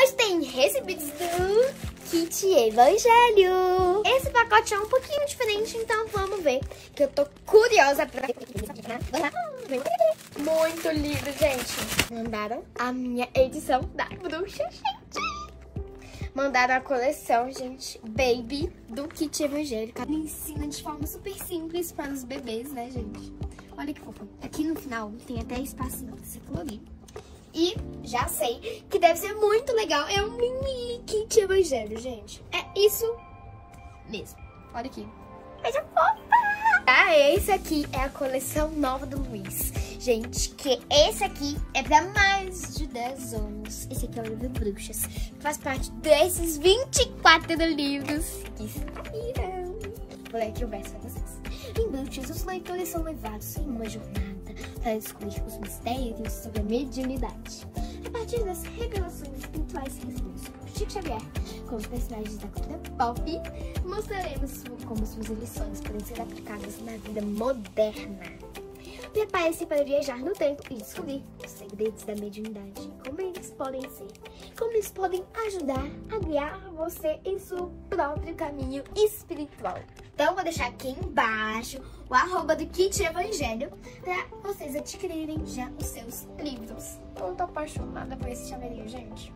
Hoje tem recebidos do Kit Evangelho. Esse pacote é um pouquinho diferente, então vamos ver. Que eu tô curiosa pra... Muito lindo, gente. Mandaram a minha edição da bruxa, gente. Mandaram a coleção, gente, Baby, do Kit Evangélico. Ele ensina de forma super simples para os bebês, né, gente? Olha que fofo. Aqui no final tem até espaço pra você colorir. E já sei que deve ser muito legal. É um mini kit evangelho, gente. É isso mesmo. Olha aqui. Coisa fofa! Ah, esse aqui é a coleção nova do Luiz. Gente, que esse aqui é pra mais de 10 anos. Esse aqui é o livro Bruxas. Faz parte desses 24 livros que saíram. Vou ler aqui o verso pra vocês. Em Bruxas, os leitores são levados em uma jornada para descobrir os mistérios sobre a mediunidade. A partir das revelações espirituais recebidas por Chico Xavier, com os personagens da cultura pop, mostraremos como suas lições podem ser aplicadas na vida moderna. Prepare-se para viajar no tempo e descobrir os segredos da mediunidade, como eles podem ser, como eles podem ajudar a guiar você em seu próprio caminho espiritual. Então, vou deixar aqui embaixo o arroba do Kit Evangelho para vocês adquirirem já os seus livros. Eu tô apaixonada por esse chaveirinho, gente.